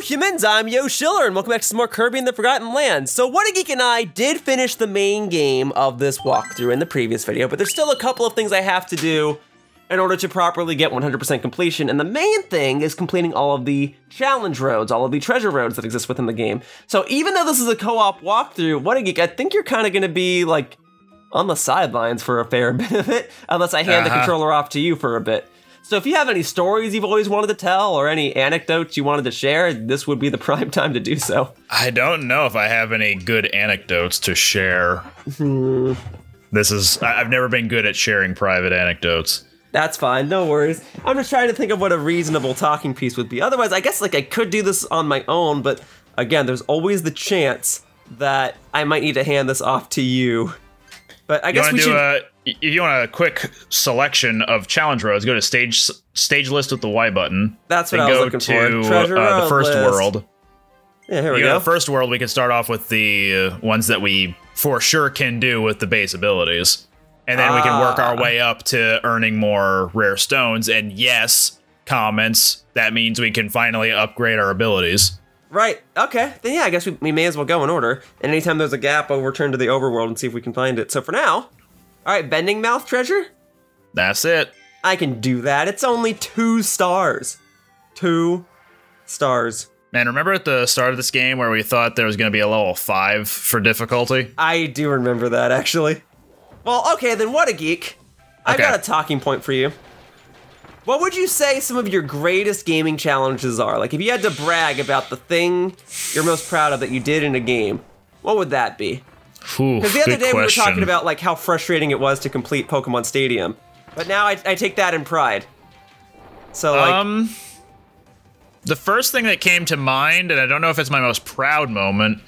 humans, I'm Yoshiller, and welcome back to some more Kirby in the Forgotten Land. So Whattageek and I did finish the main game of this walkthrough in the previous video, but there's still a couple of things I have to do in order to properly get 100% completion, and the main thing is completing all of the challenge roads, all of the treasure roads that exist within the game. So even though this is a co-op walkthrough, Whattageek, I think you're kind of going to be like on the sidelines for a fair bit of it, unless I hand uh -huh. the uh-huh. controller off to you for a bit. So if you have any stories you've always wanted to tell or any anecdotes you wanted to share, this would be the prime time to do so. I don't know if I have any good anecdotes to share. Hmm. this is I've never been good at sharing private anecdotes. That's fine, no worries. I'm just trying to think of what a reasonable talking piece would be. Otherwise, I guess like I could do this on my own, but again, there's always the chance that I might need to hand this off to you. But I guess we should. A, if you want a quick selection of challenge roads, go to stage stage list with the Y button. That's what I was go looking to, for. Treasure uh, the first list. world. Yeah, here we you go. The first world, we can start off with the uh, ones that we for sure can do with the base abilities, and then we can work our ah. way up to earning more rare stones. And yes, comments. That means we can finally upgrade our abilities. Right. Okay. Then yeah, I guess we, we may as well go in order. And anytime there's a gap, I'll return to the overworld and see if we can find it. So for now, all right, vending mouth treasure. That's it. I can do that. It's only two stars. Two stars. Man, remember at the start of this game where we thought there was going to be a level five for difficulty? I do remember that actually. Well, okay, then Whattageek. I've got a talking point for you. What would you say some of your greatest gaming challenges are? Like, if you had to brag about the thing you're most proud of that you did in a game, what would that be? Because the other day question. we were talking about like how frustrating it was to complete Pokemon Stadium, but now I, I take that in pride. So like, um, the first thing that came to mind, and I don't know if it's my most proud moment,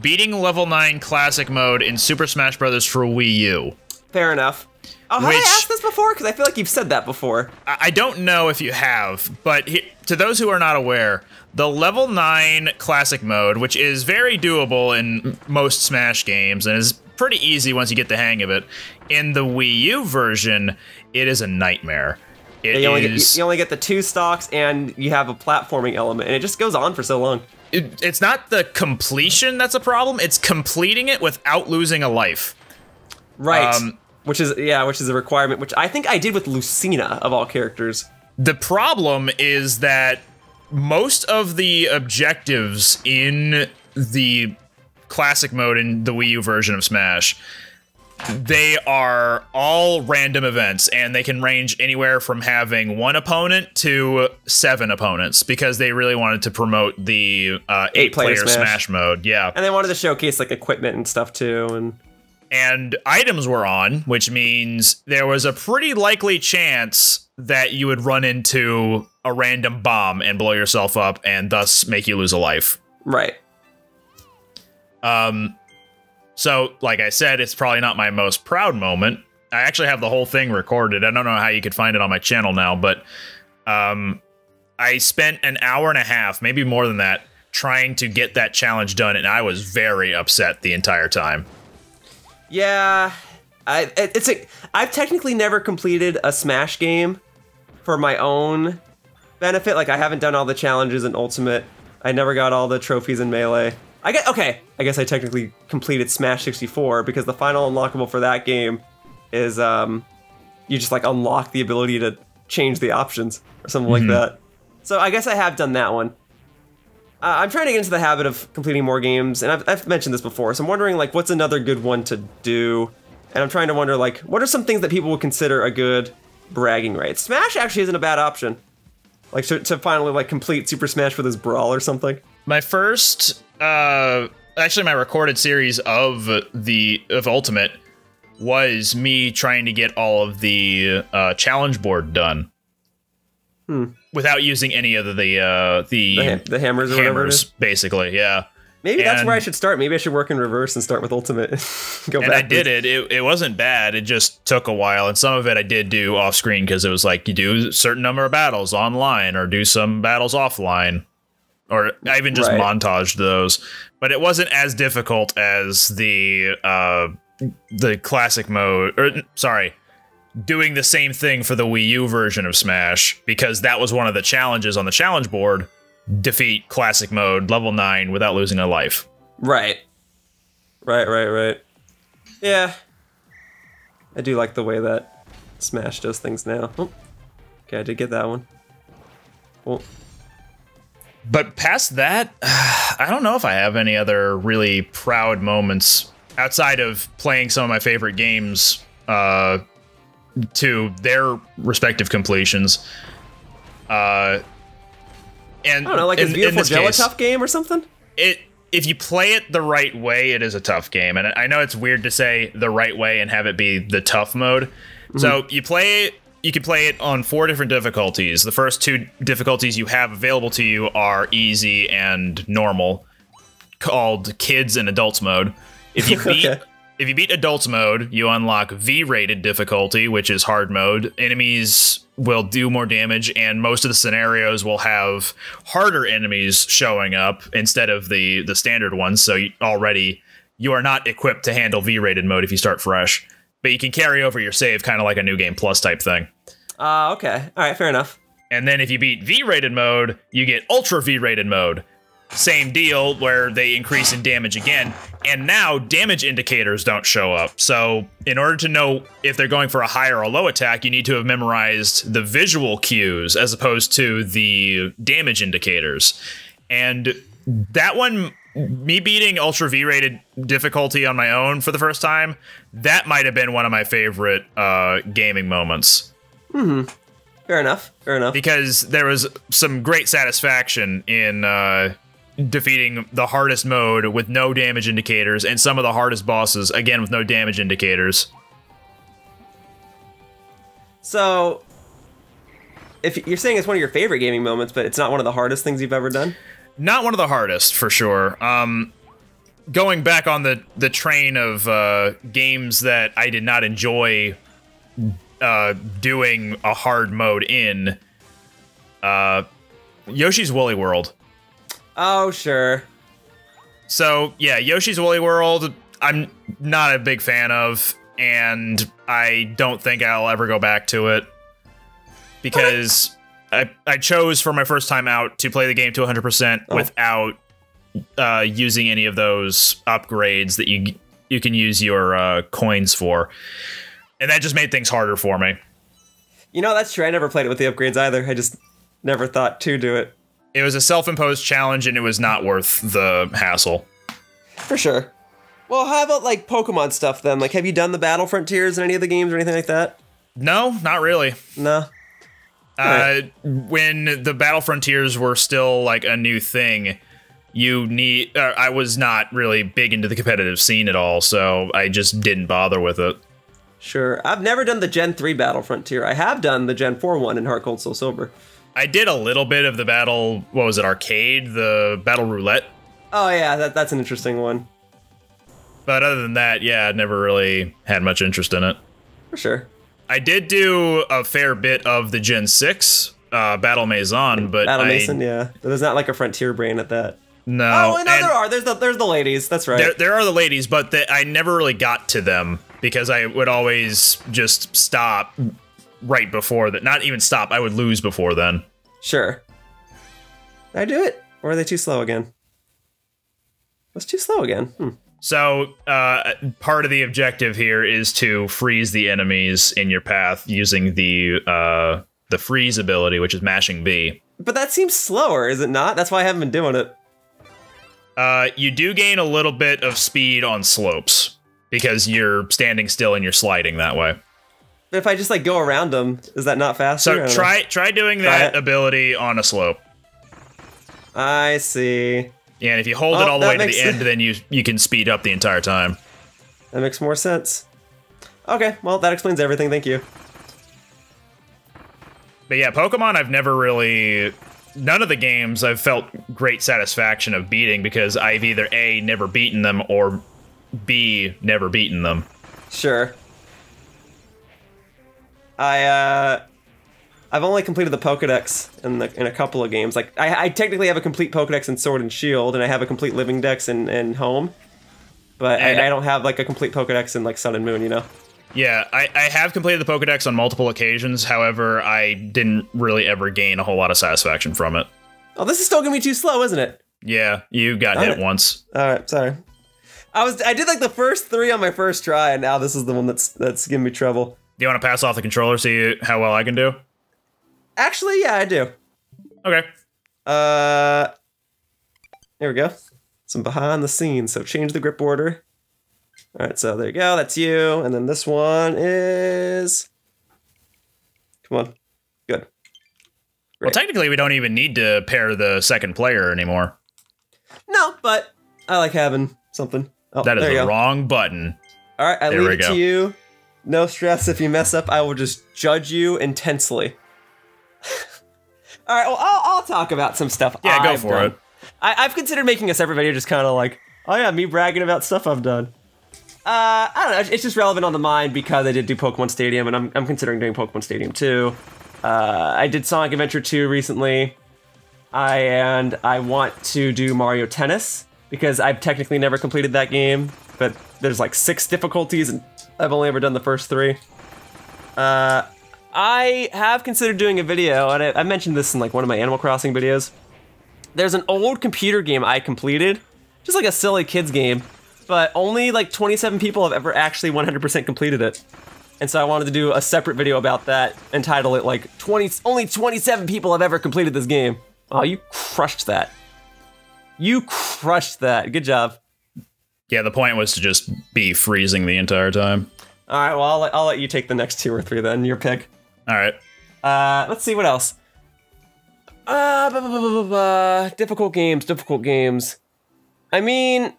beating level nine classic mode in Super Smash Bros. for Wii U. Fair enough. Oh, have which, I asked this before? Because I feel like you've said that before. I don't know if you have, but he, to those who are not aware, the level 9 classic mode, which is very doable in most Smash games and is pretty easy once you get the hang of it, in the Wii U version, it is a nightmare. It you, only is, get, you only get the two stocks and you have a platforming element, and it just goes on for so long. It, it's not the completion that's a problem, it's completing it without losing a life. Right. Um, which is yeah, which is a requirement, which I think I did with Lucina of all characters. The problem is that most of the objectives in the classic mode in the Wii U version of Smash they are all random events and they can range anywhere from having one opponent to seven opponents because they really wanted to promote the uh, eight, eight player, player smash. smash. mode yeah and they wanted to showcase like equipment and stuff too and and items were on, which means there was a pretty likely chance that you would run into a random bomb and blow yourself up and thus make you lose a life. Right. Um so like I said, it's probably not my most proud moment. I actually have the whole thing recorded. I don't know how you could find it on my channel now, but um I spent an hour and a half, maybe more than that, trying to get that challenge done and I was very upset the entire time. Yeah, I it's a I've technically never completed a Smash game for my own benefit. Like I haven't done all the challenges in Ultimate. I never got all the trophies in Melee. I get okay. I guess I technically completed Smash 64 because the final unlockable for that game is um you just like unlock the ability to change the options or something mm -hmm. like mm-hmm. that. So I guess I have done that one. Uh, I'm trying to get into the habit of completing more games, and I've, I've mentioned this before, so I'm wondering, like, what's another good one to do? And I'm trying to wonder, like, what are some things that people would consider a good bragging right? Smash actually isn't a bad option. Like, to, to finally, like, complete Super Smash with his Brawl or something. My first, uh, actually my recorded series of the, of Ultimate was me trying to get all of the, uh, challenge board done. Hmm. Without using any of the the uh, the, the, ha the hammers, or hammers, basically, yeah. Maybe and, that's where I should start. Maybe I should work in reverse and start with ultimate. Go and backwards. I did it. it. It wasn't bad. It just took a while, and some of it I did do off screen because it was like you do a certain number of battles online or do some battles offline, or I even just right. montaged those. But it wasn't as difficult as the uh, the classic mode. Or sorry, doing the same thing for the Wii U version of Smash because that was one of the challenges on the challenge board defeat classic mode level 9 without losing a life. Right. Right, right, right. Yeah. I do like the way that Smash does things now. Oh. Okay, I did get that one. Well, But past that, I don't know if I have any other really proud moments outside of playing some of my favorite games uh, to their respective completions. Uh, and I don't know, like in, is in Viewtiful Joe case, a tough game or something? it if you play it the right way, it is a tough game. And I know it's weird to say the right way and have it be the tough mode. So you play it. You can play it on four different difficulties. The first two difficulties you have available to you are easy and normal, called kids and adults mode. If you beat Okay. If you beat adults mode, you unlock V-rated difficulty, which is hard mode. Enemies will do more damage, and most of the scenarios will have harder enemies showing up instead of the the standard ones. So you, already you are not equipped to handle V-rated mode if you start fresh, but you can carry over your save, kind of like a new game plus type thing. Uh, okay. All right, fair enough. And then if you beat V-rated mode, you get ultra V-rated mode. Same deal where they increase in damage again. And now damage indicators don't show up. So in order to know if they're going for a high or a low attack, you need to have memorized the visual cues as opposed to the damage indicators. And that one me beating ultra V-rated difficulty on my own for the first time, that might have been one of my favorite uh, gaming moments Hmm. Fair enough. Fair enough. because there was some great satisfaction in uh, defeating the hardest mode with no damage indicators and some of the hardest bosses again with no damage indicators. So, if you're saying it's one of your favorite gaming moments, but it's not one of the hardest things you've ever done, Not one of the hardest for sure. Um, going back on the the train of uh, games that I did not enjoy uh, doing a hard mode in, uh, Yoshi's Woolly World. Oh sure. So yeah, Yoshi's Woolly World. I'm not a big fan of, and I don't think I'll ever go back to it because I I chose for my first time out to play the game to 100 percent Oh. without uh, using any of those upgrades that you you can use your uh, coins for, and that just made things harder for me. You know that's true. I never played it with the upgrades either. I just never thought to do it. It was a self-imposed challenge, and it was not worth the hassle. For sure. Well, how about like Pokemon stuff then? Like, have you done the Battle Frontiers in any of the games or anything like that? No, not really. No. uh, when the battle frontiers were still like a new thing you need uh, i was not really big into the competitive scene at all so i just didn't bother with it Sure. I've never done the Gen 3 Battle Frontier. I have done the Gen 4 one in Heart Gold Soul Silver. I did a little bit of the battle what was it arcade the battle roulette Oh yeah, that, that's an interesting one. but other than that yeah i never really had much interest in it For sure. i did do a fair bit of the gen 6 uh, battle maison but Battle I, Maison, yeah. There's not like a Frontier brain at that. no Oh, no, and- there are. There's the there's the ladies. That's right. There, there are the ladies, but the, I never really got to them because I would always just stop right before that. Not even stop. I would lose before then. Sure. Did I do it? Or are they too slow again? That's too slow again. Hmm. So uh, part of the objective here is to freeze the enemies in your path using the uh, the freeze ability, which is mashing B. But that seems slower, is it not? That's why I haven't been doing it. Uh, you do gain a little bit of speed on slopes because you're standing still and you're sliding that way. But if I just like go around them, is that not faster? So don't know. try try doing Try that it. ability on a slope. I see. Yeah, and if you hold it Oh, all the way to the end, then you you can speed up the entire time. That makes more sense. Okay, well that explains everything. Thank you. But yeah, Pokemon I've never really none of the games I've felt great satisfaction of beating because I've either A never beaten them or B never beaten them. Sure. I uh I've only completed the Pokedex in the in a couple of games. Like I, I technically have a complete Pokedex in Sword and Shield, and I have a complete Living Dex in, in Home. But I, I don't have like a complete Pokedex in like Sun and Moon, you know? Yeah, I, I have completed the Pokedex on multiple occasions. However, I didn't really ever gain a whole lot of satisfaction from it. Oh, this is still gonna be too slow, isn't it? Yeah, you got Darn hit it. once. All right, sorry. I was I did like the first three on my first try, and now this is the one that's that's giving me trouble. Do you want to pass off the controller, see how well I can do? Actually, yeah, I do. Okay. Uh, there we go. Some behind the scenes. So change the grip order. All right, so there you go. That's you, and then this one is. Come on, good. Well, technically, we don't even need to pair the second player anymore. No, but I like having something. Oh, That is the wrong button. All right, I There leave it go. to you. No stress if you mess up. I will just judge you intensely. All right, well, I'll, I'll talk about some stuff. Yeah, go I've for done. it. I, I've considered making a separate video, just kind of like, oh yeah, me bragging about stuff I've done. Uh, I don't know. It's just relevant on the mind because I did do Pokemon Stadium, and I'm, I'm considering doing Pokemon Stadium 2. Uh, I did Sonic Adventure 2 recently. I and I want to do Mario Tennis because I've technically never completed that game, but there's like six difficulties, and I've only ever done the first three. Uh, I have considered doing a video, and I, I mentioned this in like one of my Animal Crossing videos. There's an old computer game I completed, just like a silly kids game, but only like 27 people have ever actually 100% completed it. And so I wanted to do a separate video about that and title it like 20 only 27 people have ever completed this game. Oh, you crushed that. You crushed that. Good job. Yeah, the point was to just be freezing the entire time. All right, well, I'll let, I'll let you take the next two or three then. Your pick. All right. Uh, let's see what else. Uh, blah, blah, blah, blah, blah. difficult games, difficult games. I mean,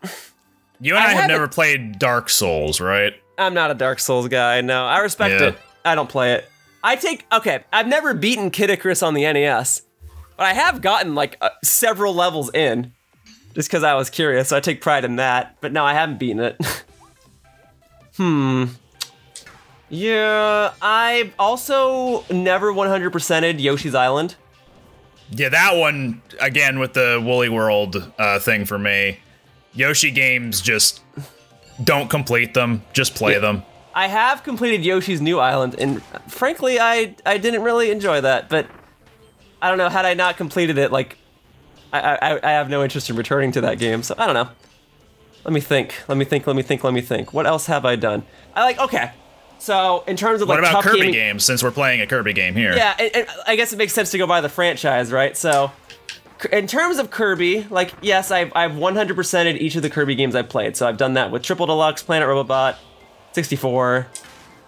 You and I I, have never played Dark Souls, right? I'm not a Dark Souls guy. No, I respect Yeah. it. I don't play it. I take okay. I've never beaten Kid Icarus on the NES, but I have gotten like uh, several levels in, just because I was curious. So I take pride in that. But no, I haven't beaten it. hmm. Yeah, I've also never 100%ed Yoshi's Island. Yeah, that one again with the Woolly World uh, thing for me. Yoshi games just don't complete them, just play Yeah. them. I have completed Yoshi's New Island, and frankly, I I didn't really enjoy that. But I don't know. Had I not completed it, like I I, I have no interest in returning to that game. So I don't know. Let me think. Let me think. Let me think. Let me think. What else have I done? I like. Okay. So in terms of What like about tough Kirby gaming, games? Since we're playing a Kirby game here. yeah, and, and I guess it makes sense to go by the franchise, right? So, in terms of Kirby, like, yes, I've, I've 100%ed each of the Kirby games I've played. So, I've done that with Triple Deluxe, Planet Robobot, 64,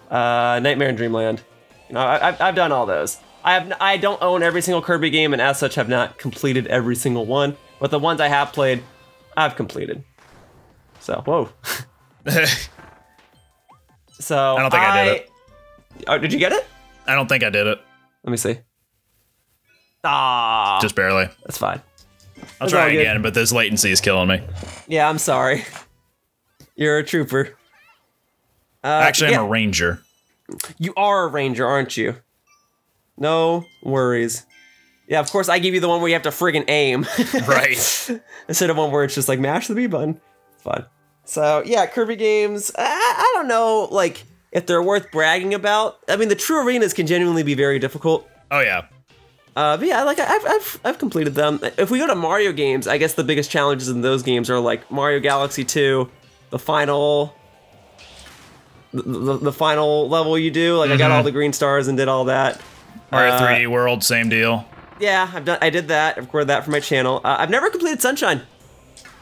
uh, Nightmare in Dreamland. You know, I, I've, I've done all those. I have n- I don't own every single Kirby game, and as such, have not completed every single one. But the ones I have played, I've completed. So, whoa. So I don't think I did it. Oh, did you get it? I don't think I did it. Let me see. Ah, Just barely. that's fine. I'll It's try again, but this latency is killing me. Yeah, I'm sorry. You're a trooper. Uh, Actually, I'm a ranger. you are a ranger, aren't you? No worries. Yeah, of course I give you the one where you have to friggin' aim. Right. Instead of one where it's just like mash the B button. It's fun. So yeah, Kirby games. I, I don't know, like if they're worth bragging about. I mean, the true arenas can genuinely be very difficult. Oh yeah. Uh, but yeah, like I've, I've I've completed them. If we go to Mario games, I guess the biggest challenges in those games are like Mario Galaxy 2, the final, the, the, the final level you do. Like I got all the green stars and did all that. Mario Uh, 3D World, same deal. Yeah, I've done. I did that. I've recorded that for my channel. Uh, I've never completed Sunshine.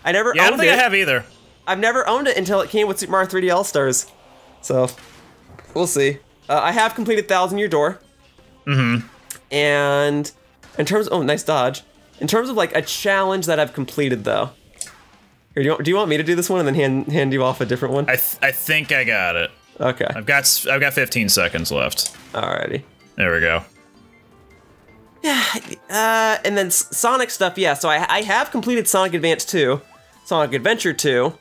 I never Yeah, I don't think it. I have either. I've never owned it until it came with Super Mario 3D All Stars. So, we'll see. Uh, I have completed Thousand Year Door. Mm-hmm. And in terms, oh, nice dodge. In terms of like a challenge that I've completed though. Here, do you want, do you want me to do this one and then hand hand you off a different one? I th- I think I got it. Okay. I've got I've got 15 seconds left. Alrighty. There we go. Uh, and then Sonic stuff, yeah. So I, I have completed Sonic Advance 2, Sonic Adventure 2. Uh,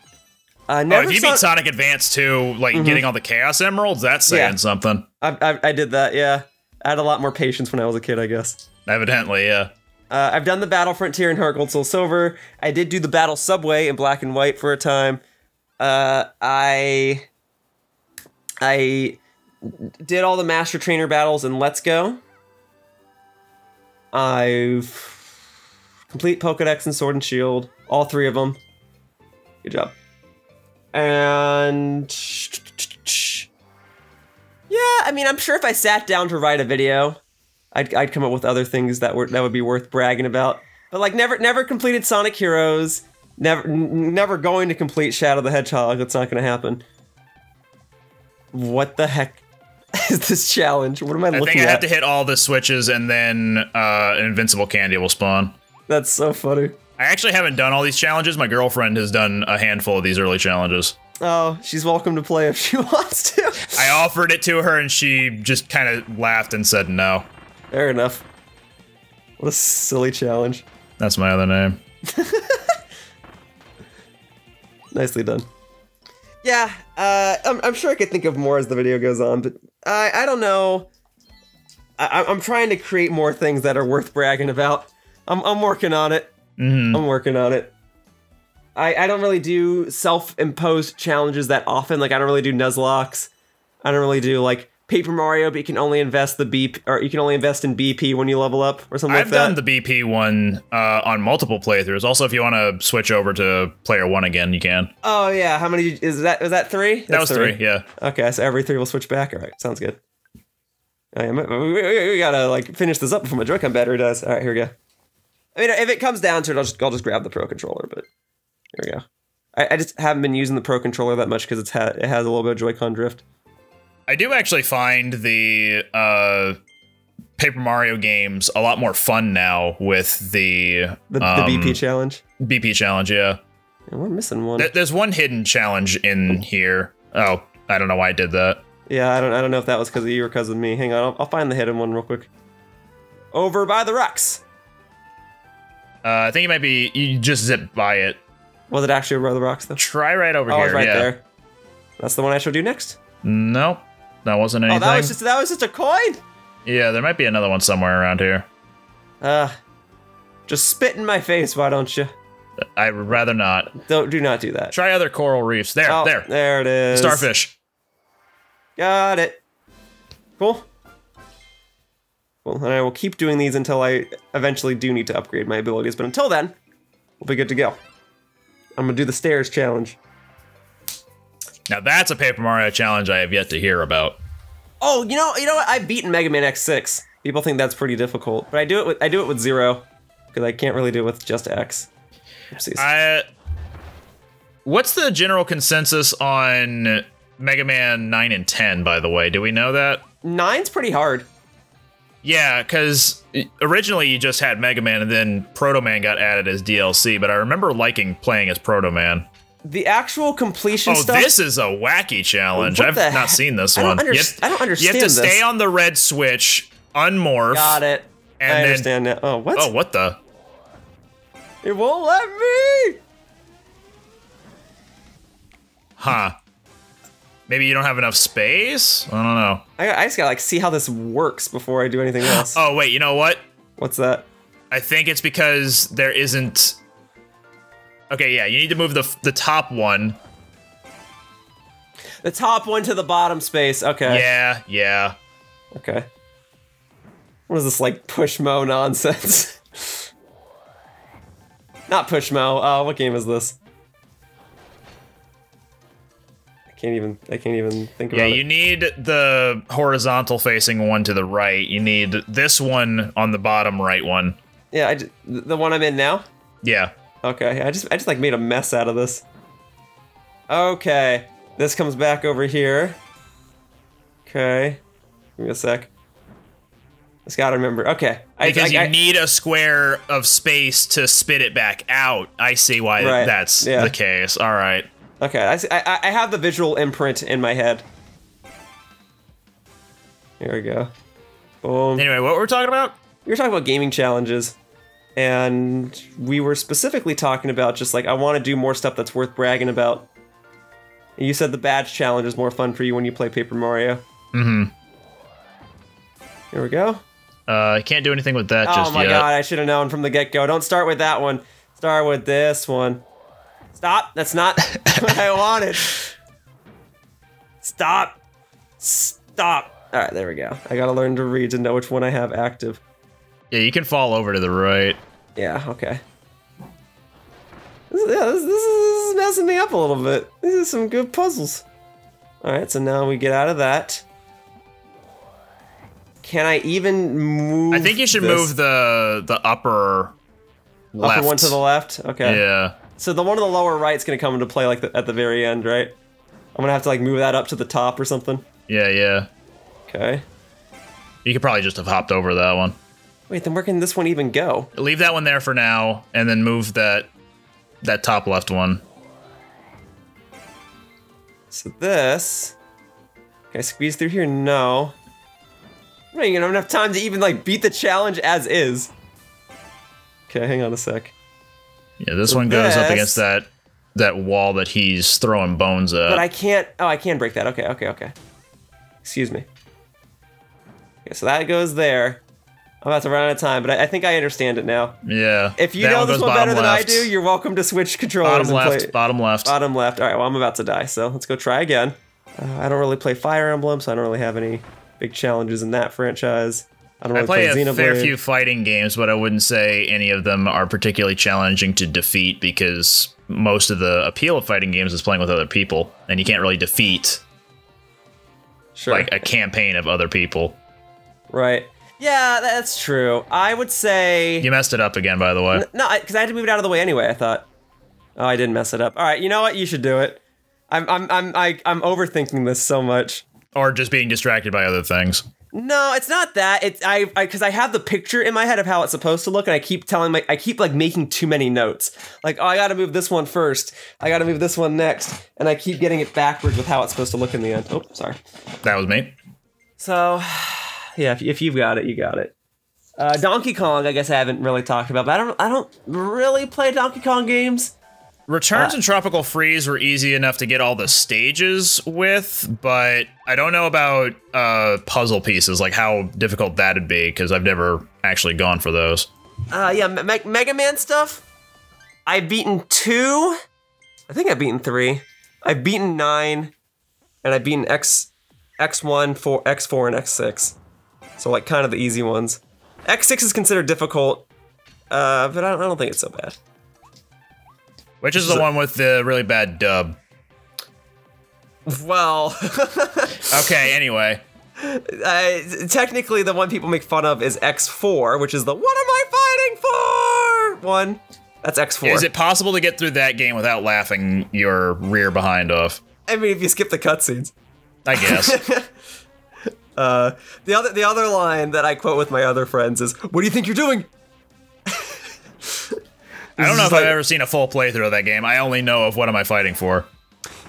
Oh, never if you Son- beat Sonic Advance 2, like getting all the Chaos Emeralds, that's saying Yeah. something. I, I, I did that, yeah. I had a lot more patience when I was a kid, I guess. Evidently, yeah. Uh, I've done the Battle Frontier in Heart Gold Soul Silver. I did do the Battle Subway in Black and White for a time. Uh, I I did all the Master Trainer battles in Let's Go. I've complete Pokedex and Sword and Shield, all three of them. Good job. And yeah, I mean, I'm sure if I sat down to write a video, I'd, I'd come up with other things that were that would be worth bragging about. But like, never never completed Sonic Heroes. Never never going to complete Shadow the Hedgehog. That's not going to happen. What the heck is this challenge? What am I, I looking think I have to hit all the switches and then uh, an invincible candy will spawn. That's so funny. I actually haven't done all these challenges. My girlfriend has done a handful of these early challenges. Oh, she's welcome to play if she wants to. I offered it to her and she just kind of laughed and said no. Fair enough. What a silly challenge. That's my other name. Nicely done. Yeah, uh, I'm, I'm sure I could think of more as the video goes on, but I I don't know. I, I'm trying to create more things that are worth bragging about. I'm, I'm working on it. Mhm. I'm working on it. I, I don't really do self-imposed challenges that often. Like I don't really do Nuzlockes. I don't really do like Paper Mario, but you can only invest the BP or you can only invest in BP when you level up or something like that. I've like done the BP one uh, on multiple playthroughs. Also, if you want to switch over to player one again, you can. oh yeah, how many is that? Was that three? That was three. Yeah. Okay, so every three will switch back. All right, sounds good. Right, we, we- gotta like finish this up before my Joy-Con battery does. All right, here we go. I mean, if it comes down to it, I'll just I'll just grab the Pro controller. But here we go. I, I just haven't been using the Pro controller that much because it's had it has a little bit of Joy-Con drift. I do actually find the uh, Paper Mario games a lot more fun now with the The, um, the BP challenge. BP challenge. Yeah, Yeah, we're missing one. There- there's one hidden challenge in here. Oh, I don't know why I did that. Yeah, I don't I don't know if that was because of you or because of me. Hang on, I'll, I'll find the hidden one real quick. Over by the rocks. Uh, I think it might be you just zip by it. Was it actually over the rocks though? Try right over Oh, here. right yeah. there. That's the one I shall do next. Nope, that wasn't anything. Oh, that was just that was just a coin. Yeah, there might be another one somewhere around here. Uh, just spit in my face, why don't you? I would rather not. Don't do not do that. Try other coral reefs. There, Oh, there. there it is. Starfish. Got it. Cool. Cool. And I will keep doing these until I eventually do need to upgrade my abilities. But until then, we'll be good to go. I'm gonna do the stairs challenge. Now that's a Paper Mario challenge I have yet to hear about. Oh, you know, you know what? I've beaten Mega Man X6. People think that's pretty difficult, but I do it with I do it with zero because I can't really do it with just X. Oopsies. I. What's the general consensus on Mega Man 9 and 10, by the way? Do we know that? Nine's pretty hard. Yeah, because originally you just had Mega Man and then Proto Man got added as DLC, but I remember liking playing as Proto Man. The actual completion Oh, stuff. this is a wacky challenge. I've not heck? seen this I don't one. underst- have- I don't understand. You have to this. stay on the red switch, unmorph. Got it. And I then- understand now. Oh, what? Oh, what the? It won't let me. Huh. Maybe you don't have enough space? I don't know. I, I just gotta like see how this works before I do anything else. Oh, wait, you know what? What's that? I think it's because there isn't. Okay, yeah, you need to move the the top one. The top one to the bottom space. Okay. Yeah, yeah. Okay. What is this like Pushmo nonsense? Not Pushmo. Uh, what game is this? I can't even. I can't even think about. Yeah, you it. need the horizontal facing one to the right. You need this one on the bottom right one. Yeah, I the one I'm in now. Yeah. Okay, I just I just like made a mess out of this. Okay, this comes back over here. Okay, give me a sec. Just gotta remember. Okay, I, Because I- you I- need a square of space to spit it back out. I see why Right, that's yeah. the case. All right. Okay, I, see- I, I have the visual imprint in my head. Here we go. Boom. Anyway, what were we talking about? We were talking about gaming challenges, and we were specifically talking about just like I want to do more stuff that's worth bragging about. And you said the badge challenge is more fun for you when you play Paper Mario. Mm-hmm. Here we go. Uh, I can't do anything with that Oh my yet. god, I should have known from the get go. Don't start with that one. Start with this one. Stop. That's not what I wanted. Stop. Stop. All right, there we go. I gotta learn to read to know which one I have active. Yeah, you can fall over to the right. Yeah, okay. yeah, this, this, is, this is messing me up a little bit. These are some good puzzles. All right, so now we get out of that. Can I even move? I think you should this? move the the upper left. upper one to the left. Okay. Yeah. So the one on the lower right's gonna come into play like the, at the very end, right? I'm gonna have to like move that up to the top or something. Yeah, yeah. Okay. You could probably just have hopped over that one. Wait, then where can this one even go? Leave that one there for now, and then move that that top left one. So this. Can I squeeze through here? No. I'm not even gonna have enough time to even like beat the challenge as is. Okay, hang on a sec. Yeah, this one goes up against that that wall that he's throwing bones at. But I can't. Oh, I can break that. Okay, okay, okay. Excuse me. Okay, so that goes there. I'm about to run out of time, but I, I think I understand it now. yeah. If you that know this one better than I do, you're welcome to switch controllers bottom and left, play bottom left. bottom left. All right, well I'm about to die, so let's go try again. Uh, I don't really play Fire Emblem, so I don't really have any big challenges in that franchise. I don't I really play play, a Xenoblade. fair few fighting games, but I wouldn't say any of them are particularly challenging to defeat because most of the appeal of fighting games is playing with other people, and you can't really defeat sure. like a campaign of other people. right. Yeah, that's true. I would say You messed it up again, by the way. no, because I had to move it out of the way anyway. I thought. Oh, I didn't mess it up. All right, you know what? You should do it. I'm I'm I'm I, I'm overthinking this so much. Or just being distracted by other things. No, it's not that. It's I because I, have the picture in my head of how it's supposed to look, and I keep telling my I keep like making too many notes. Like, oh, I got to move this one first. I got to move this one next, and I keep getting it backwards with how it's supposed to look in the end. Oh, sorry. That was me. So, yeah, if, if you've got it, you got it. Uh, Donkey Kong, I guess I haven't really talked about, but I don't I don't really play Donkey Kong games. Returns Uh, and Tropical Freeze were easy enough to get all the stages with, but I don't know about uh, puzzle pieces, like how difficult that'd be, because I've never actually gone for those. Uh, yeah, Me- Me- Mega Man stuff. I've beaten two. I think I've beaten three. I've beaten nine, and I've beaten X, X one, four, X four, and X six. So like kind of the easy ones. X six is considered difficult, uh, but I don't, I don't think it's so bad. Which is the one with the really bad dub. Well, Okay, anyway. uh, technically the one people make fun of is X four, which is the what am I fighting for one. That's X four. Is it possible to get through that game without laughing your rear behind off? I mean, if you skip the cutscenes. I guess. Uh, the other the other line that I quote with my other friends is, "What do you think you're doing?" I don't know if like- I've ever seen a full playthrough of that game. I only know of what am I fighting for.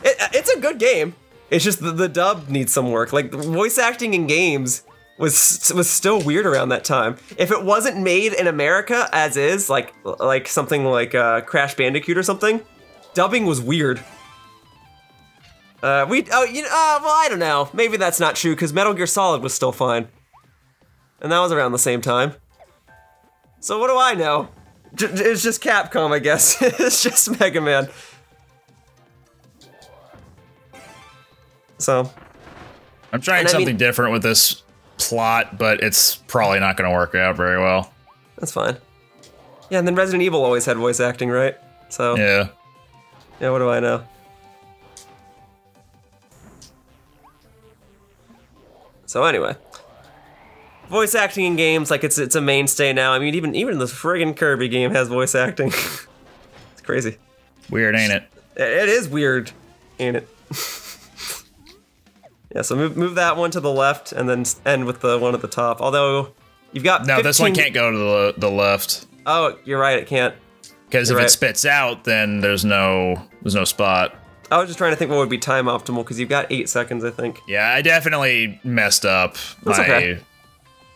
It, it's a good game. It's just the, the dub needs some work. Like voice acting in games was was still weird around that time. If it wasn't made in America as is, like like something like uh, Crash Bandicoot or something, dubbing was weird. Uh, we oh you know uh, well I don't know maybe that's not true because Metal Gear Solid was still fine, and that was around the same time. So what do I know? J- it's just Capcom, I guess. it's just Mega Man. So I'm trying something mean- different with this plot, but it's probably not going to work out very well. That's fine. Yeah, and then Resident Evil always had voice acting, right? So, yeah, Yeah. what do I know? So anyway, voice acting in games like it's it's a mainstay now. I mean, even even the friggin' Kirby game has voice acting. it's crazy. Weird, ain't it? It- is weird, ain't it? yeah. So move move that one to the left, and then end with the one at the top. Although you've got No, this one can't go to the, the left. Oh, you're right. It can't. Because if You're it spits out, then there's no there's no spot. I was just trying to think what would be time optimal because you've got eight seconds, I think. Yeah, I definitely messed up That's my okay.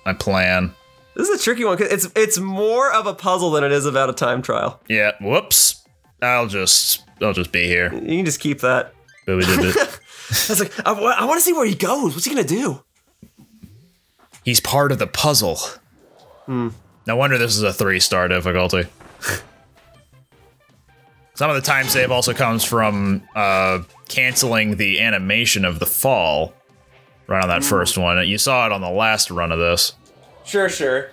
my plan. This is a tricky one because it's it's more of a puzzle than it is about a time trial. Yeah, whoops. I'll just I'll just be here. You can just keep that. Boobie-doobie. I was like, I, want to see where he goes. What's he gonna do? He's part of the puzzle. Hmm. No wonder this is a three star difficulty. Some of the time save also comes from uh, canceling the animation of the fall right on that Hmm. first one. You saw it on the last run of this. Sure, sure.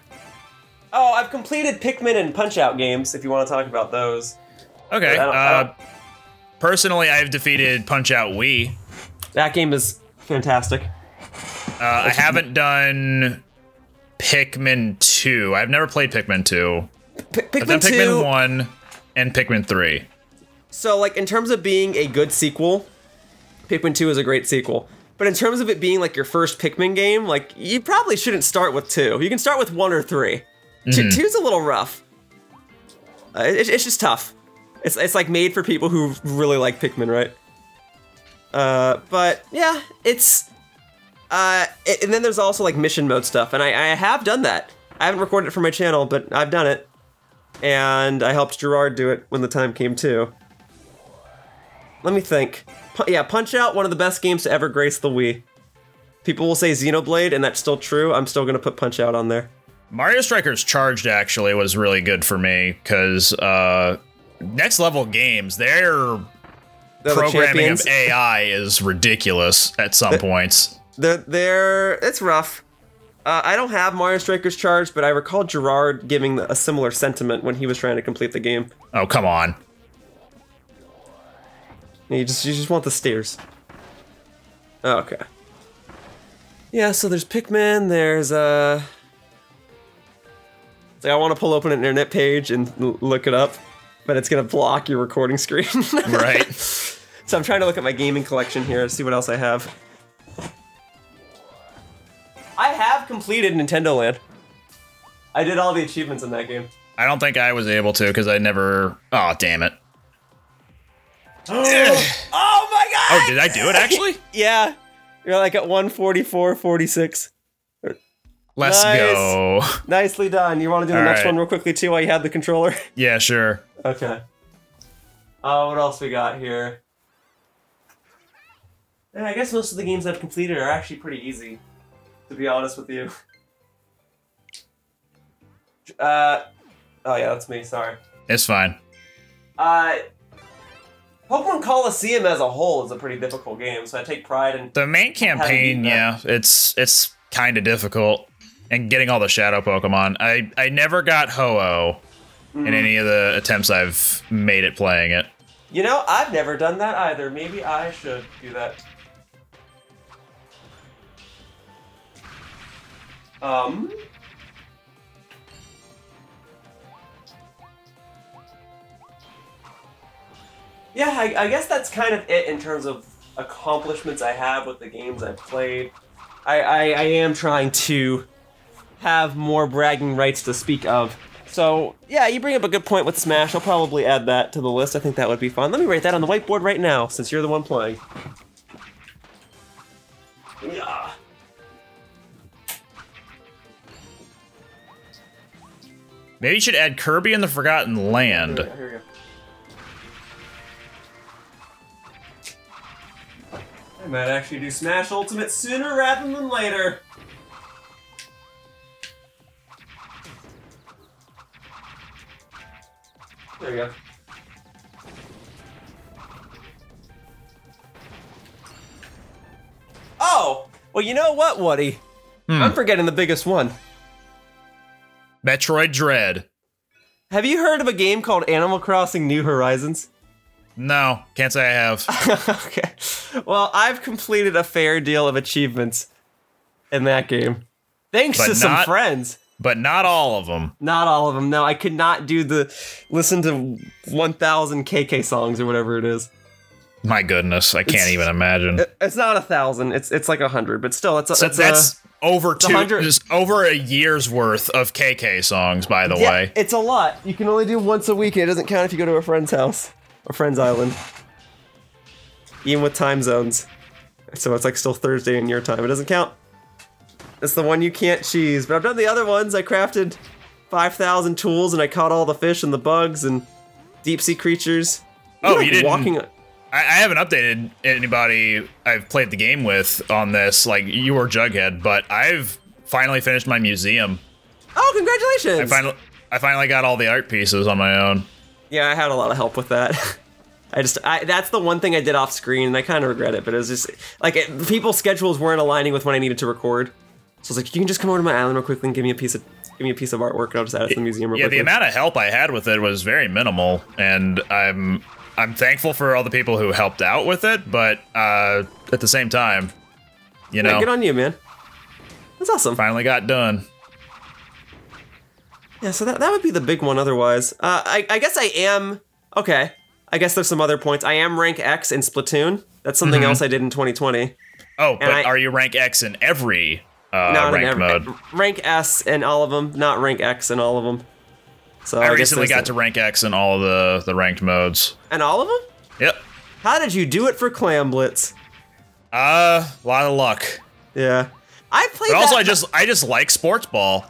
Oh, I've completed Pikmin and Punch Out games. If you want to talk about those. Okay. I don't- I Uh, don't- personally, I've defeated Punch Out Wii. That game is fantastic. Uh, I haven't done Pikmin 2. I've never played Pikmin 2. P- I've done Pikmin 2. Pikmin 1 and Pikmin 3. So, like, in terms of being a good sequel, Pikmin 2 is a great sequel. But in terms of it being like your first Pikmin game, like you probably shouldn't start with two. You can start with one or 3 Two, two's a little rough. Uh, it, it's just tough. It's it's like made for people who really like Pikmin, right? Uh, but yeah, it's uh, it- and then there's also like mission mode stuff, and I, I have done that. I haven't recorded it for my channel, but I've done it, and I helped Gerard do it when the time came too. Let me think. Pu- yeah, Punch Out, one of the best games to ever grace the Wii. People will say Xenoblade, and that's still true. I'm still gonna put Punch Out on there. Mario Strikers Charged actually was really good for me because uh, next level games, their They're programming of AI is ridiculous at some points. They're they're it's rough. Uh, I don't have Mario Strikers charged, but I recall Gerard giving a similar sentiment when he was trying to complete the game. Oh, come on. You just you just want the stairs. Oh, okay. Yeah, so there's Pikmin. There's uh. It's like I want to pull open an internet page and look it up, but it's gonna block your recording screen. Right. So I'm trying to look at my gaming collection here to see what else I have. I have completed Nintendo Land. I did all the achievements in that game. I don't think I was able to because I never. Oh, damn it. Oh my god! Oh, did I do it actually? Yeah. You're like at 144, 46. Let's Nice. go. Nicely done. You want to do the All next right. one real quickly too while you have the controller? Yeah, sure. okay. Uh, what else we got here? Yeah, I guess most of the games I've completed are actually pretty easy, to be honest with you. Uh, oh yeah, that's me. Sorry. It's fine. Uh, Pokemon Colosseum as a whole is a pretty difficult game, so I take pride in. The main campaign, yeah, it's it's kind of difficult, and getting all the shadow Pokemon. I I never got Ho-Oh Mm-hmm. in any of the attempts I've made at playing it. You know, I've never done that either. Maybe I should do that. Um. Yeah, I, I guess that's kind of it in terms of accomplishments I have with the games I've played. I, I, I am trying to have more bragging rights to speak of. So, yeah, you bring up a good point with Smash. I'll probably add that to the list. I think that would be fun. Let me write that on the whiteboard right now, since you're the one playing. Yeah. Maybe you should add Kirby and the Forgotten Land. Here we go. I might actually do Smash Ultimate sooner rather than later. There we go. Oh! Well, you know what, Woody? Hmm. I'm forgetting the biggest one. Metroid Dread. Have you heard of a game called Animal Crossing New Horizons? No, can't say I have. okay. Well, I've completed a fair deal of achievements in that game. Thanks But to some friends. but not all of them. Not all of them. No, I could not do the listen to 1000 KK songs or whatever it is. My goodness, I can't It's- even imagine. It- It's not a thousand. It's it's like a hundred, but still, it's, a, So that's, that's a, over two, 100 just over a year's worth of KK songs, by the yeah, way. it's a lot. You can only do once a week. It doesn't count if you go to a friend's house, a friend's island, even with time zones. So it's like still Thursday in your time. It doesn't count. It's the one you can't cheese. But I've done the other ones. I crafted 5,000 tools and I caught all the fish and the bugs and deep sea creatures. Oh, You're, like, you didn't- Walking. I, I haven't updated anybody I've played the game with on this, like you or Jughead, but I've finally finished my museum. Oh, congratulations! I finally, I finally got all the art pieces on my own. Yeah, I had a lot of help with that. I just, I, that's the one thing I did off screen, and I kind of regret it. But it was just like it, people's schedules weren't aligning with when I needed to record. So I was like, you can just come over to my island real quickly and give me a piece of give me a piece of artwork and I'll just add it to the museum. Real Yeah, the amount of help I had with it was very minimal, and I'm I'm thankful for all the people who helped out with it. But uh, at the same time, you Yeah, know, good on you, man. That's awesome. finally got done. Yeah, so that, that would be the big one otherwise. Uh, I, I guess I am. Okay. I guess there's some other points. I am rank X in Splatoon. That's something Mm-hmm. else I did in 2020. Oh, but I- are you rank X in every uh, Not in ranked every- mode? Rank S in all of them, not rank X in all of them. So I guess recently got to rank X in all of the the ranked modes. And all of them? Yep. How did you do it for Clam Blitz? Uh, a lot of luck. Yeah. I played But also, I just I just like sports ball.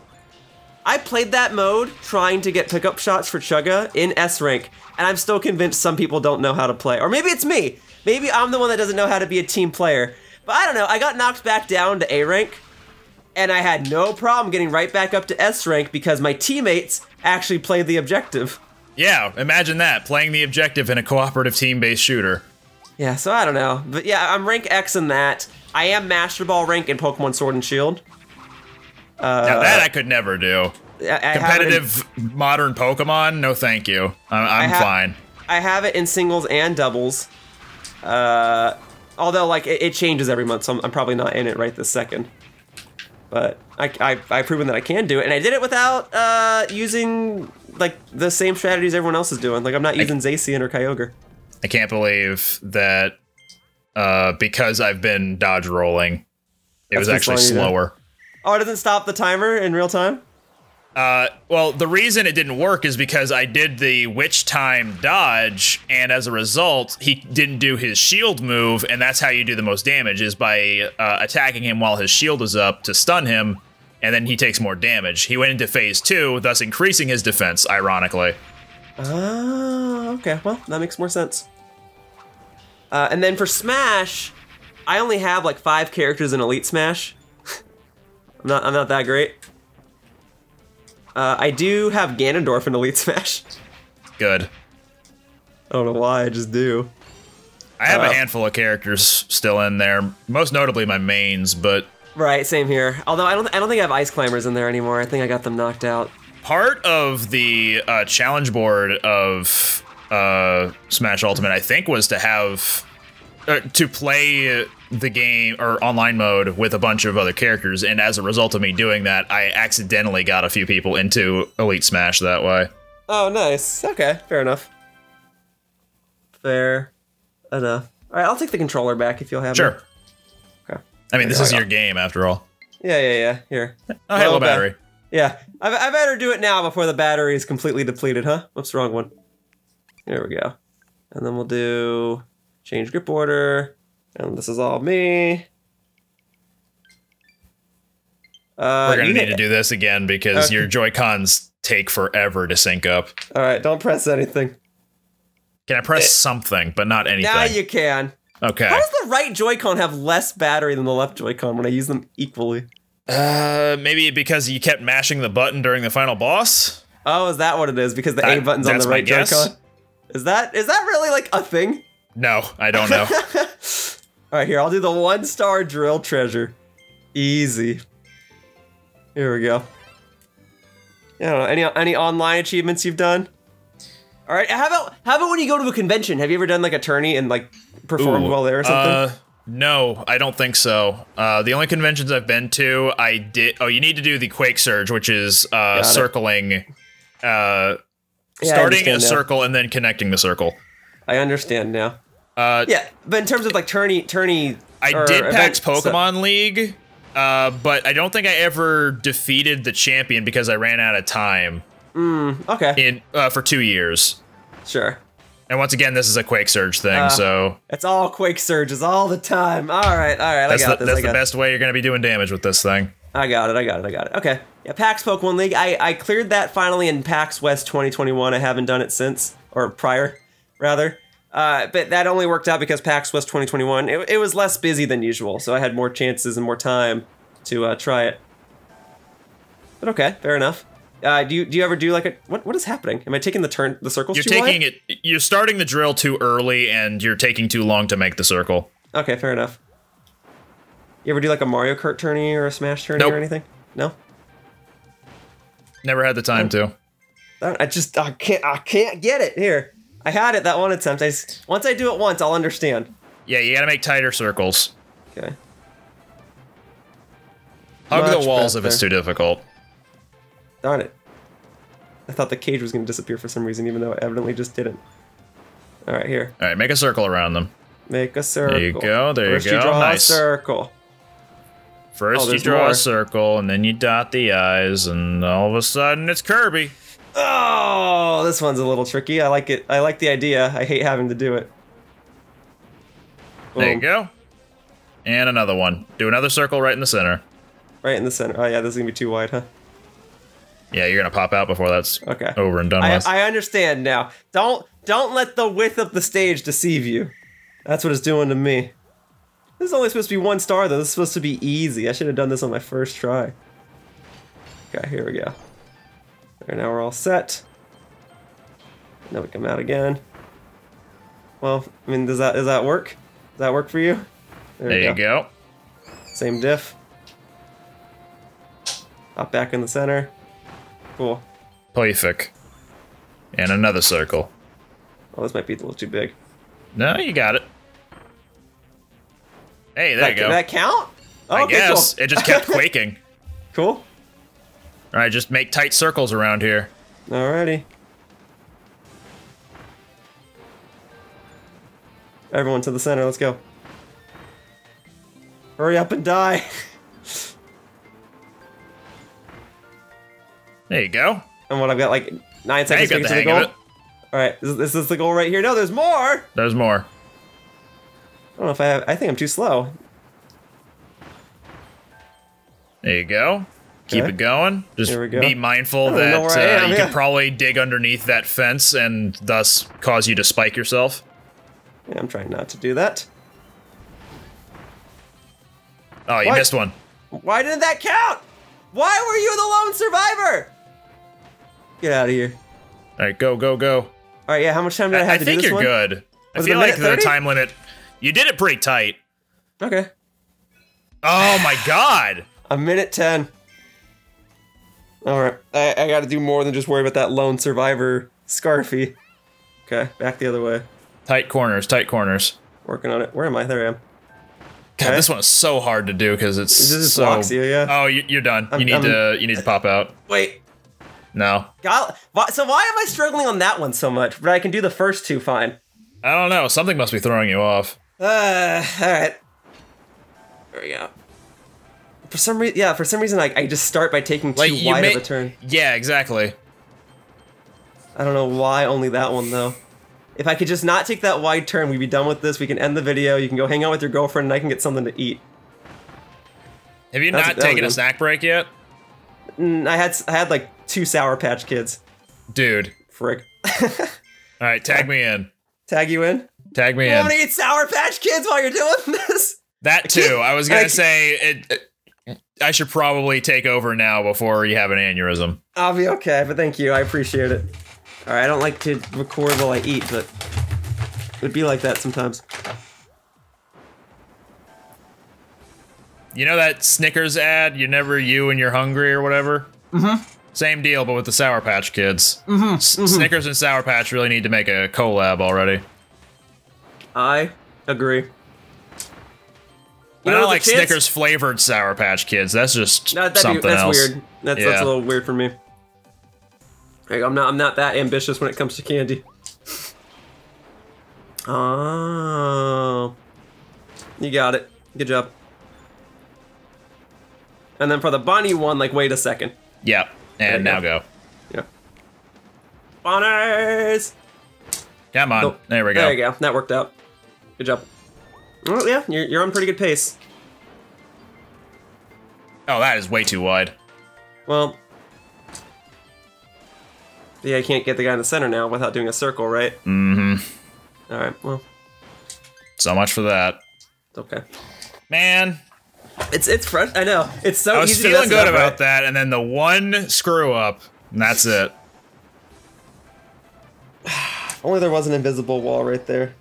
I played that mode trying to get pickup shots for Chugga in S rank, and I'm still convinced some people don't know how to play. Or maybe it's me. Maybe I'm the one that doesn't know how to be a team player. But I don't know. I got knocked back down to A rank, and I had no problem getting right back up to S rank because my teammates actually played the objective. Yeah, imagine that playing the objective in a cooperative team-based shooter. Yeah, so I don't know. But yeah, I'm rank X in that. I am Master Ball rank in Pokemon Sword and Shield. Now that I could never do. I- I have Competitive modern Pokemon? No, thank you. I- I'm ha- fine. I have it in singles and doubles. Uh, although like it, it changes every month, so I'm, I'm probably not in it right this second. But I, I I've proven that I can do it, and I did it without uh, using like the same strategies everyone else is doing. Like I'm not using Zacian or Kyogre. I can't believe that uh, because I've been dodge rolling, it was actually slower. down. Oh, it doesn't stop the timer in real time. Uh, well, the reason it didn't work is because I did the witch time dodge, and as a result, he didn't do his shield move, and that's how you do the most damage is by uh, attacking him while his shield is up to stun him, and then he takes more damage. He went into phase two, thus increasing his defense. Ironically, Oh, okay. Well, that makes more sense. Uh, and then for Smash, I only have like five characters in Elite Smash. I'm not. I'm not that great. Uh, I do have Ganondorf in Elite Smash. good. I don't know why. I just do. I have Uh, a handful of characters still in there, most notably my mains, but Right. Same here. Although I don't. I don't think I have Ice Climbers in there anymore. I think I got them knocked out. part of the uh, challenge board of uh, Smash Ultimate, I think, was to have uh, to play the game or online mode with a bunch of other characters, and as a result of me doing that, I accidentally got a few people into Elite Smash that way. Oh, nice. Okay. Fair enough. Fair enough. All right. I'll take the controller back if you'll have Sure. it. Okay. I mean, this is your game after all. Yeah. Yeah. Yeah. Here. Oh, hey, Low low ba- battery. Yeah, I, I better do it now before the battery is completely depleted, huh? Whoops, wrong one. There we go. And then we'll do change grip order. And this is all me. Uh, We're gonna need to do this again because Okay. your Joy Cons take forever to sync up. All right, don't press anything. Can I press something, but not anything? Now you can. okay. How does the right Joy-Con have less battery than the left Joy-Con when I use them equally? Uh, maybe because you kept mashing the button during the final boss. Oh, is that what it is? Because the A button's on the right. Joy-Con? Is that is that really like a thing? No, I don't know. All right, here I'll do the one star drill treasure. Easy. Here we go. I don't know any any online achievements you've done. All right, how about how about when you go to a convention? Have you ever done like a tourney and like performed Ooh, well there or something? Uh, no, I don't think so. Uh, the only conventions I've been to, I did. Oh, you need to do the Quake Surge, which is uh, circling, uh, Yeah, starting a now. circle and then connecting the circle. I understand now. Uh, Yeah, but in terms of like tourney tourney, I did PAX event- so- Pokemon League, uh, but I don't think I ever defeated the champion because I ran out of time okay, in uh, for two years. sure. And once again, this is a Quake Surge thing, Uh, so It's all Quake surges all the time. All right, all right, that's I got the, this. that's got the best way you're going to be doing damage with this thing. I got it. I got it. I got it. Okay. Yeah, PAX Pokemon League. I, I cleared that finally in PAX West 2021. I haven't done it since, or prior, rather. Uh, but that only worked out because PAX West 2021 it, it was less busy than usual, so I had more chances and more time to uh, try it. But okay, fair enough. Uh, do you do you ever do like a what what is happening? Am I taking the turn the circles You're too taking wide? it. You're starting the drill too early, and you're taking too long to make the circle. Okay, fair enough. You ever do like a Mario Kart tourney or a Smash tourney Nope. or anything? No. Never had the time to. I I just I can't I can't get it here. I had it that one attempt. I s once I do it once, I'll understand. Yeah, you gotta make tighter circles. Okay. Hug Much the walls if it's too difficult. Darn it. I thought the cage was going to disappear for some reason, even though it evidently just didn't. All right, here. All right, make a circle around them. Make a circle. There you go, there you First go, draw nice. a circle. First, Oh, you draw more. a circle, and then you dot the eyes, and all of a sudden it's Kirby. Oh, this one's a little tricky. I like it. I like the idea. I hate having to do it. There you go. And another one. Do another circle right in the center. Right in the center. Oh yeah, this is gonna be too wide, huh? Yeah, you're gonna pop out before that's Okay. over and done I, with. I understand now. Don't don't let the width of the stage deceive you. That's what it's doing to me. This is only supposed to be one star though. This is supposed to be easy. I should have done this on my first try. Okay, here we go. There, now we're all set. Now we come out again. Well, I mean, does that does that work? Does that work for you? there you go. Same diff. Hop back in the center. Cool. Perfect. And another circle. Oh, this might be a little too big. No, you got it. Hey, there that, you go. Did that count? Oh, I okay, guess cool. it just kept quaking. Cool. All right, just make tight circles around here. Alrighty. Everyone to the center, let's go. Hurry up and die. There you go. and what I've got like nine seconds to get the to the goal. Alright, this, this is the goal right here. No, there's more! There's more. I don't know if I have I think I'm too slow. There you go. Keep Okay. it going. Just go. be mindful that where I uh, am, you yeah. could probably dig underneath that fence and thus cause you to spike yourself. Yeah, I'm trying not to do that. Oh, you What? missed one. Why didn't that count? Why were you the lone survivor? Get out of here. All right, go, go, go. Alright, yeah, how much time did I, I, have I to think do this I think you're one? good. I Was a feel like minute the 30? time limit. You did it pretty tight. Okay. Oh my god. A minute 10. Alright, I, I gotta do more than just worry about that lone survivor Scarfy. Okay, back the other way. Tight corners, tight corners. Working on it. Where am I? There I am. God, Okay. this one is so hard to do because it's so. blocks you, yeah. Oh, you, you're done. I'm- you need I'm- to. You need to pop out. Wait. No, God, why, so why am I struggling on that one so much? But I can do the first two fine. I don't know. Something must be throwing you off. Uh, alright. There we go. For some reason, yeah, for some reason, I, I just start by taking too Like wide of a turn. Yeah, exactly. I don't know why only that one though. If I could just not take that wide turn, we'd be done with this. We can end the video. You can go hang out with your girlfriend, and I can get something to eat. Have you That's- not taken a snack break yet, Mm, I had I had like two Sour Patch Kids. dude? Frick. All right, tag me in. Tag you in. Tag me in. You in. want to eat Sour Patch Kids while you're doing this? That too. I was gonna I- say it. it- I should probably take over now before you have an aneurysm. I'll be okay, but thank you. I appreciate it. All right, I don't like to record while I eat, but it would be like that sometimes. You know that Snickers ad? You never you and you're hungry or whatever. Mm-hmm. Same deal, but with the Sour Patch Kids. Mm-hmm. Snickers and Sour Patch really need to make a collab already. I agree. I know, don't like Snickers flavored Sour Patch Kids. That's just No, that'd be, that's else. weird. That's that's Yeah. a little weird for me. Like, I'm not I'm not that ambitious when it comes to candy. Oh, you got it. Good job. And then for the bunny one, like, wait a second. Yep. And now go. go. Yeah. Bunnies. Come on. Oh, there we go. There you go. That worked out. Good job. Oh yeah, you're you're on pretty good pace. Oh, that is way too wide. Well, yeah, I can't get the guy in the center now without doing a circle, right? Mm-hmm. All right. Well, So much for that. it's okay. Man, It's it's fresh. I know. It's so I was easy to feeling mess good up, about right? that, and then the one screw up, and that's it. Only there was an invisible wall right there.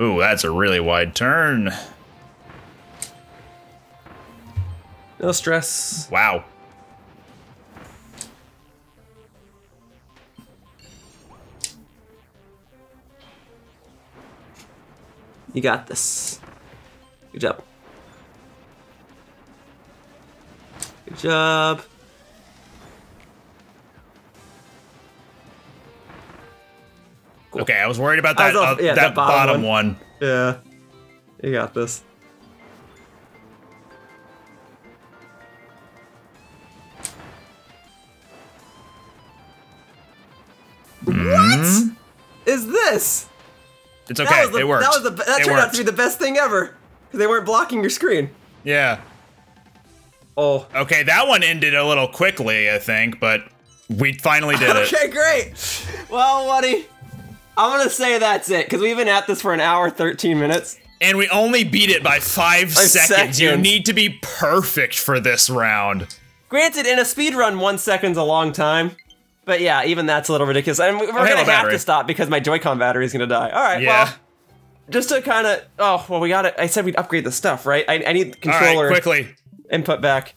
Ooh, that's a really wide turn. No stress. Wow. You got this. Good job. Good job. Cool. Okay, I was worried about that was uh, yeah, that, that bottom bottom one. Yeah. You got this. What is this? It's okay. the, it worked. That was the that it turned out to be the best thing ever. Because they weren't blocking your screen. Yeah. Oh. Okay, that one ended a little quickly, I think, but we finally did it. Okay, great. Well, Woody, I'm gonna say that's it because we've been at this for an hour, 13 minutes. And we only beat it by five, seconds. You need to be perfect for this round. Granted, in a speed run, one second's a long time. But yeah, even that's a little ridiculous. And we're I gonna have battery. to stop because my Joy-Con battery is gonna die. All right, Yeah. well, just to kind of. Oh, well, we got it. I said we'd upgrade the stuff, right? I, I need the controller right, quickly. input back.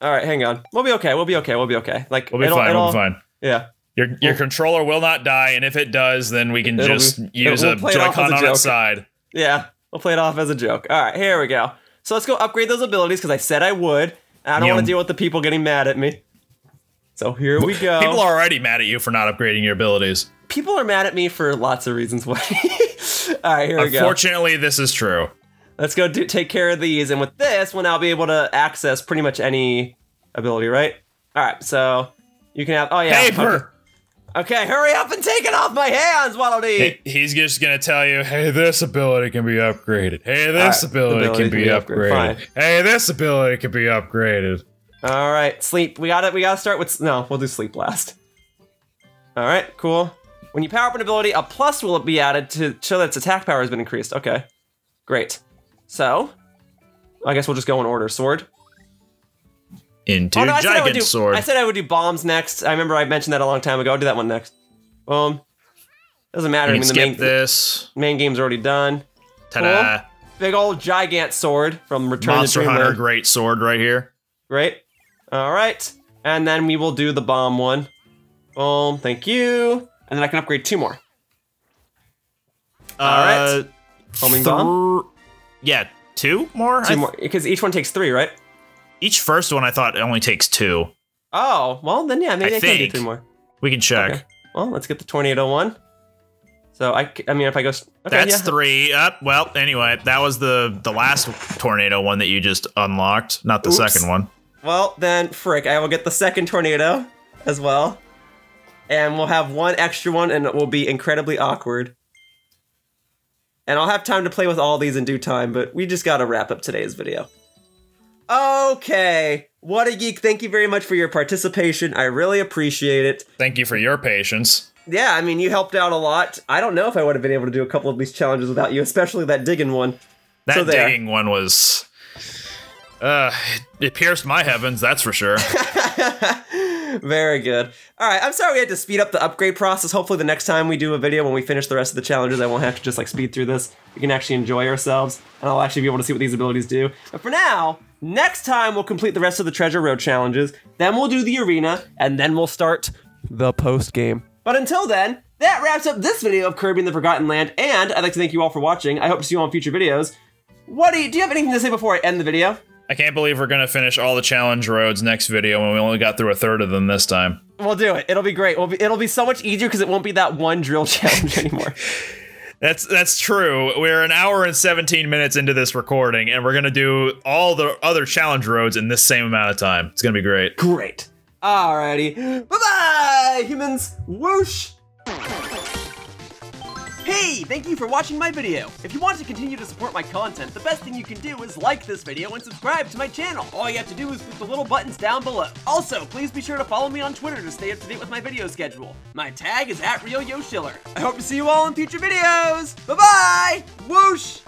All right, hang on. We'll be okay. We'll be okay. We'll be okay. Like We'll be it'll- fine. We'll be fine. Yeah. Your your controller will not die, and if it does, then we can just be- use we'll a play it off as Joy-Con a on its side. Yeah, we'll play it off as a joke. All right, here we go. So let's go upgrade those abilities because I said I would. and I don't want to deal with the people getting mad at me. So here we go. People are already mad at you for not upgrading your abilities. people are mad at me for lots of reasons. Why? All right, here we go. Unfortunately, this is true. Let's go do, take care of these, and with this, we'll now be able to access pretty much any ability, right? All right, so you can have. Oh yeah. Paper. Okay, hurry up and take it off my hands, Waddle He's just gonna tell you, hey, this ability can be upgraded. Hey, this Alright, ability, ability can be upgraded. upgraded. Hey, this ability can be upgraded. All right, sleep. We gotta we gotta start with no. We'll do sleep last. All right, cool. When you power up an ability, a plus will be added to show that its attack power has been increased. Okay, great. So, I guess we'll just go in order. Sword. Into Oh, no, I said I do. Sword. I said I would do bombs next. I remember I mentioned that a long time ago. I'll do that one next. Boom. Doesn't matter. I mean, the main this. main game's already done. Ta-da. Big old gigant sword from Return Monster to Hunter Great Sword right here. Great. All right. And then we will do the bomb one. Boom. Thank you. And then I can upgrade two more. All right. Uh, Homing bomb. Yeah, two more? Two more. Because each one takes three, right? Each first one I thought it only takes two. Oh, well, then yeah, maybe I, I can do three more. We can check. Okay. Well, let's get the tornado one. So I, I mean, if I go, okay, That's yeah. three. Up. well, anyway, that was the the last tornado one that you just unlocked, not the Oops. second one. Well, then, frick, I will get the second tornado as well. And we'll have one extra one, and it will be incredibly awkward. And I'll have time to play with all these in due time, but we just gotta wrap up today's video. Okay. Whattageek. Thank you very much for your participation. I really appreciate it. Thank you for your patience. Yeah, I mean, you helped out a lot. I don't know if I would have been able to do a couple of these challenges without you, especially that digging one. That So digging one was. Uh, it pierced my heavens, that's for sure. Very good. All right, I'm sorry we had to speed up the upgrade process. Hopefully, the next time we do a video when we finish the rest of the challenges, I won't have to just like speed through this. We can actually enjoy ourselves, and I'll actually be able to see what these abilities do. But for now, next time we'll complete the rest of the Treasure Road challenges. Then we'll do the arena, and then we'll start the post game. But until then, that wraps up this video of Kirby in the Forgotten Land, and I'd like to thank you all for watching. I hope to see you all in future videos. What do you, do you have anything to say before I end the video? I can't believe we're gonna finish all the challenge roads next video when we only got through a third of them this time. We'll do it. It'll be great. We'll be, it'll be so much easier because it won't be that one drill challenge anymore. That's that's true. We're an hour and 17 minutes into this recording, and we're gonna do all the other challenge roads in this same amount of time. It's gonna be great. Great. Alrighty. Bye bye, humans. Whoosh. Hey, thank you for watching my video. If you want to continue to support my content, the best thing you can do is like this video and subscribe to my channel. All you have to do is click the little buttons down below. Also, please be sure to follow me on Twitter to stay up to date with my video schedule. My tag is at RealYoshiller. I hope to see you all in future videos. Bye bye. Whoosh.